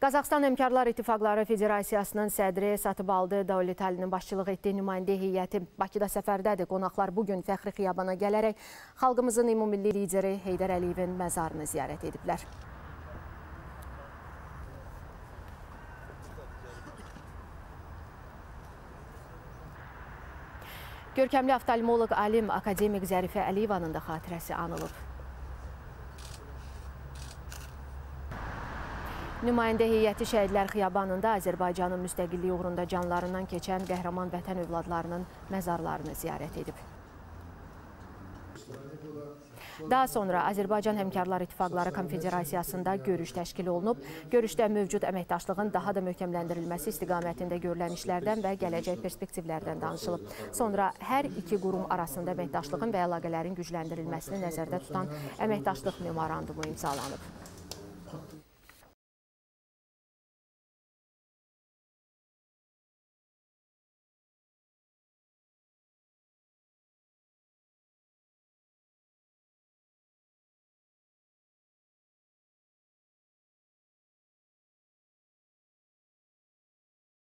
Qazaxstan Əmkarlar İttifaqları Federasiyasının sədri Satıbaldı Davlet Əlinin başçılıq etdiyi nümayəndə heyəti Bakıda səfərdədir. Qonaqlar bugün Fəxri Xiyabana gələrək xalqımızın ümumilli lideri Heydər Əliyevin məzarını ziyarət ediblər. Görkəmli oftalmoloq alim akademik Zərifə Əliyevanın da xatirəsi anılıb. Nümayəndə heyəti Şəhidlər Xiyabanında Azərbaycanın müstəqilliyi uğrunda canlarından keçən qəhrəman vətən övladlarının məzarlarını ziyarət edib. Daha sonra Azərbaycan Həmkarlar İttifaqları Konfederasiyasında görüş təşkil olunub. Görüşdə mövcud əməkdaşlığın daha da möhkəmləndirilməsi istiqamətində görülən işlərdən və gələcək perspektivlərdən danışılıb. Sonra hər iki qurum arasında əməkdaşlığın və əlaqələrin gücləndirilməsini nəzərdə tutan əməkdaşlıq memorandumu imzalanıb.